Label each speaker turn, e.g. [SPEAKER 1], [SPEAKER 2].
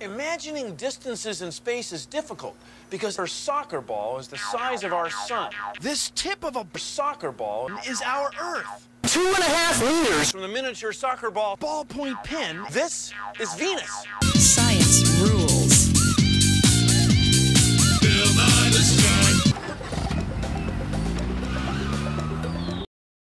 [SPEAKER 1] Imagining distances in space is difficult because our soccer ball is the size of our sun. This tip of a soccer ball is our Earth. Two and a half meters from the miniature soccer ball ballpoint pen, this is Venus. Science.